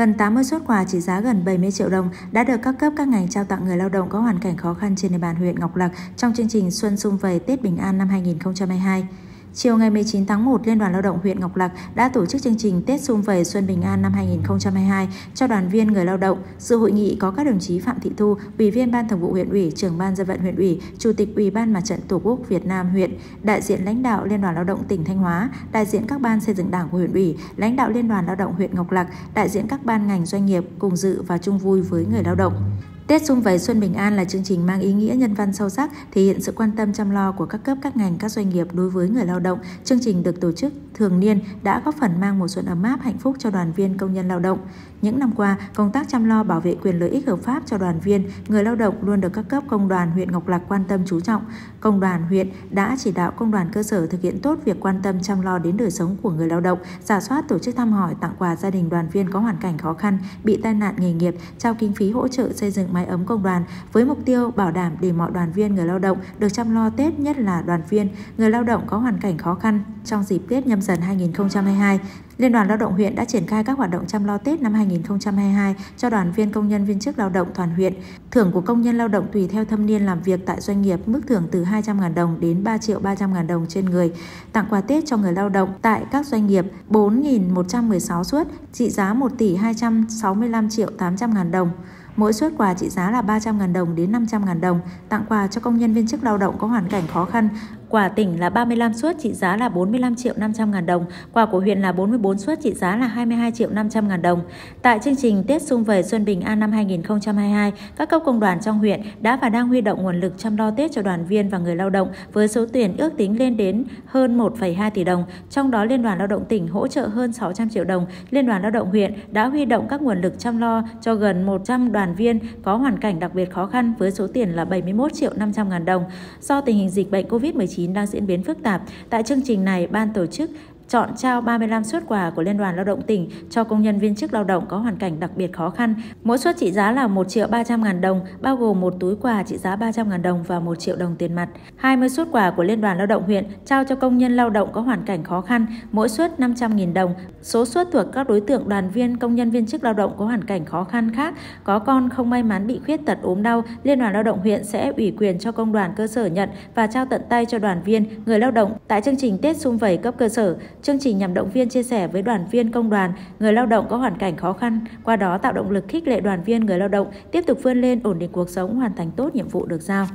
Gần 80 xuất quà trị giá gần 70 triệu đồng đã được các cấp các ngành trao tặng người lao động có hoàn cảnh khó khăn trên địa bàn huyện Ngọc Lặc trong chương trình Xuân Xung Vầy Tết Bình An năm 2022. Chiều ngày 19 tháng 1, Liên đoàn Lao động huyện Ngọc Lặc đã tổ chức chương trình Tết Xung Vầy Xuân Bình An năm 2022 cho đoàn viên người lao động. Dự hội nghị có các đồng chí Phạm Thị Thu, Ủy viên Ban Thường vụ huyện ủy, trưởng ban dân vận huyện ủy, Chủ tịch Ủy ban Mặt trận Tổ quốc Việt Nam huyện, đại diện lãnh đạo Liên đoàn Lao động tỉnh Thanh Hóa, đại diện các ban xây dựng đảng của huyện ủy, lãnh đạo Liên đoàn Lao động huyện Ngọc Lặc, đại diện các ban ngành doanh nghiệp cùng dự và chung vui với người lao động. Tết Xung Vầy Xuân Bình An là chương trình mang ý nghĩa nhân văn sâu sắc, thể hiện sự quan tâm chăm lo của các cấp các ngành các doanh nghiệp đối với người lao động. Chương trình được tổ chức thường niên đã góp phần mang một xuân ấm áp hạnh phúc cho đoàn viên công nhân lao động. Những năm qua, công tác chăm lo bảo vệ quyền lợi ích hợp pháp cho đoàn viên, người lao động luôn được các cấp công đoàn huyện Ngọc Lặc quan tâm chú trọng. Công đoàn huyện đã chỉ đạo công đoàn cơ sở thực hiện tốt việc quan tâm chăm lo đến đời sống của người lao động, giả soát tổ chức thăm hỏi, tặng quà gia đình đoàn viên có hoàn cảnh khó khăn, bị tai nạn nghề nghiệp, trao kinh phí hỗ trợ xây dựng mái ấm công đoàn với mục tiêu bảo đảm để mọi đoàn viên người lao động được chăm lo Tết nhất là đoàn viên, người lao động có hoàn cảnh khó khăn trong dịp Tết nhâm dần 2022. Liên đoàn Lao động huyện đã triển khai các hoạt động chăm lo Tết năm 2022 cho đoàn viên công nhân viên chức lao động toàn huyện. Thưởng của công nhân lao động tùy theo thâm niên làm việc tại doanh nghiệp mức thưởng từ 200.000 đồng đến 3 triệu 300.000 đồng trên người. Tặng quà Tết cho người lao động tại các doanh nghiệp 4.116 suất trị giá 1 tỷ 265 triệu 800 ngàn đồng. Mỗi suất quà trị giá là 300.000 đồng đến 500.000 đồng, tặng quà cho công nhân viên chức lao động có hoàn cảnh khó khăn. Quà tỉnh là 35 suất trị giá là 45 triệu 500 ngàn đồng, quà của huyện là 44 suất trị giá là 22 triệu 500 ngàn đồng. Tại chương trình Tết Xung Vầy Xuân Bình An năm 2022, các cấp công đoàn trong huyện đã và đang huy động nguồn lực chăm lo Tết cho đoàn viên và người lao động với số tiền ước tính lên đến hơn 1,2 tỷ đồng. Trong đó Liên đoàn Lao động tỉnh hỗ trợ hơn 600 triệu đồng, Liên đoàn Lao động huyện đã huy động các nguồn lực chăm lo cho gần 100 đoàn viên có hoàn cảnh đặc biệt khó khăn với số tiền là 71 triệu 500 ngàn đồng. Do tình hình dịch bệnh COVID-19 COVID-19 đang diễn biến phức tạp, tại chương trình này, ban tổ chức chọn trao 35 suất quà của Liên đoàn Lao động tỉnh cho công nhân viên chức lao động có hoàn cảnh đặc biệt khó khăn. Mỗi suất trị giá là 1 triệu 300 ngàn đồng, bao gồm một túi quà trị giá 300 ngàn đồng và 1 triệu đồng tiền mặt. 20 suất quà của Liên đoàn Lao động huyện trao cho công nhân lao động có hoàn cảnh khó khăn, mỗi suất 500 nghìn đồng. Số suất thuộc các đối tượng đoàn viên, công nhân viên chức lao động có hoàn cảnh khó khăn khác, có con không may mắn bị khuyết tật ốm đau, Liên đoàn Lao động huyện sẽ ủy quyền cho công đoàn cơ sở nhận và trao tận tay cho đoàn viên, người lao động tại chương trình Tết xung vầy cấp cơ sở. Chương trình nhằm động viên chia sẻ với đoàn viên công đoàn, người lao động có hoàn cảnh khó khăn, qua đó tạo động lực khích lệ đoàn viên người lao động tiếp tục vươn lên ổn định cuộc sống, hoàn thành tốt nhiệm vụ được giao.